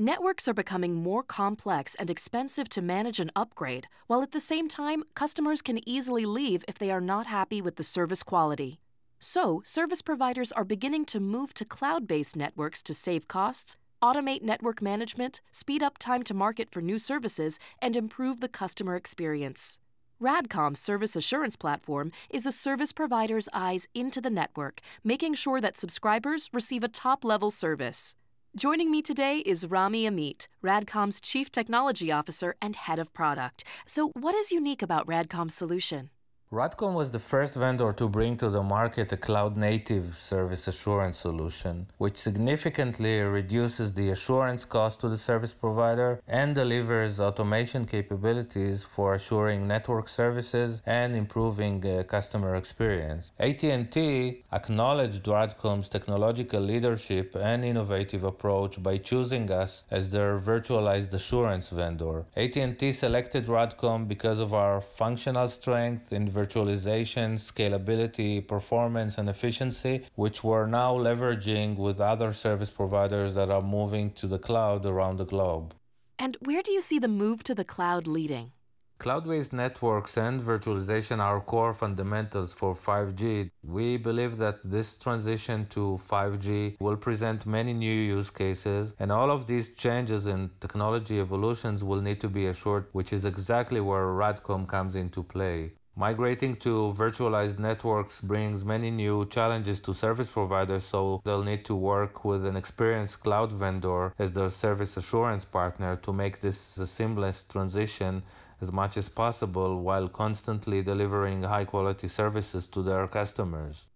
Networks are becoming more complex and expensive to manage and upgrade, while at the same time, customers can easily leave if they are not happy with the service quality. So, service providers are beginning to move to cloud based networks to save costs, automate network management, speed up time to market for new services, and improve the customer experience. RADCOM's service assurance platform is a service provider's eyes into the network, making sure that subscribers receive a top level service. Joining me today is Rami Amit, Radcom's Chief Technology Officer and Head of Product. So, what is unique about Radcom's solution? RADCOM was the first vendor to bring to the market a cloud native service assurance solution, which significantly reduces the assurance cost to the service provider and delivers automation capabilities for assuring network services and improving uh, customer experience. AT&T acknowledged RADCOM's technological leadership and innovative approach by choosing us as their virtualized assurance vendor. AT&T selected RADCOM because of our functional strength in virtualization, scalability, performance, and efficiency, which we're now leveraging with other service providers that are moving to the cloud around the globe. And where do you see the move to the cloud leading? Cloud based networks and virtualization are core fundamentals for 5G. We believe that this transition to 5G will present many new use cases, and all of these changes in technology evolutions will need to be assured, which is exactly where RADCOM comes into play. Migrating to virtualized networks brings many new challenges to service providers, so they'll need to work with an experienced cloud vendor as their service assurance partner to make this a seamless transition as much as possible while constantly delivering high quality services to their customers.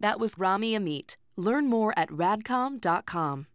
That was Rami Amit. Learn more at radcom.com.